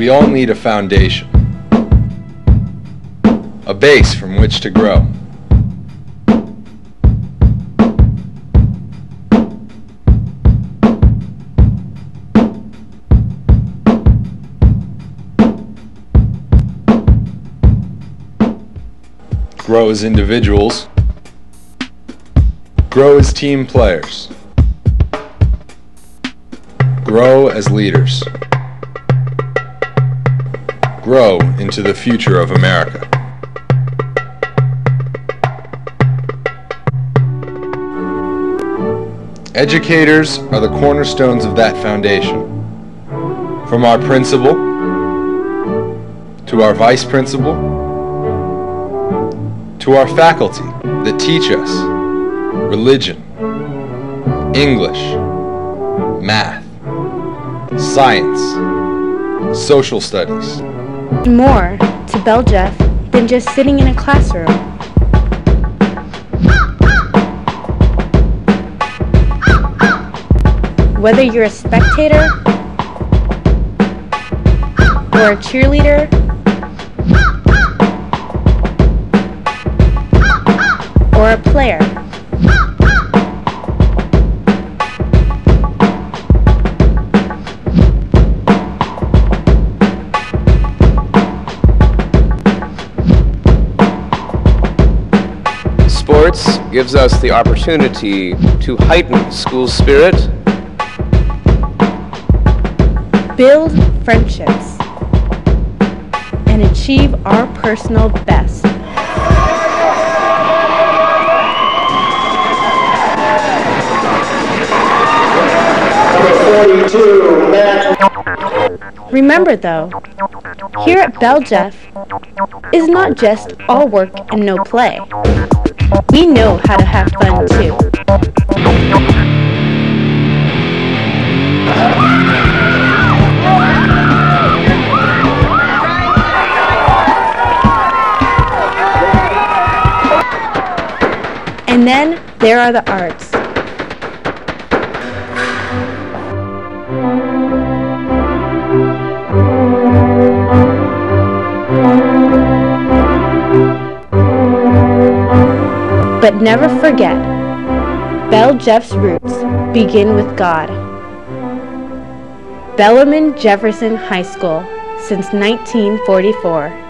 we all need a foundation, a base from which to grow. Grow as individuals, grow as team players, grow as leaders grow into the future of America. Educators are the cornerstones of that foundation. From our principal to our vice principal to our faculty that teach us religion, English, math, science, social studies, more to Bell Jeff than just sitting in a classroom. Whether you're a spectator or a cheerleader or a player. Sports gives us the opportunity to heighten school spirit, build friendships, and achieve our personal best. Remember though, here at Bell Jeff is not just all work and no play. We know how to have fun too. And then there are the arts. But never forget, Bell Jeff's roots begin with God. Bellarmine Jefferson High School since 1944.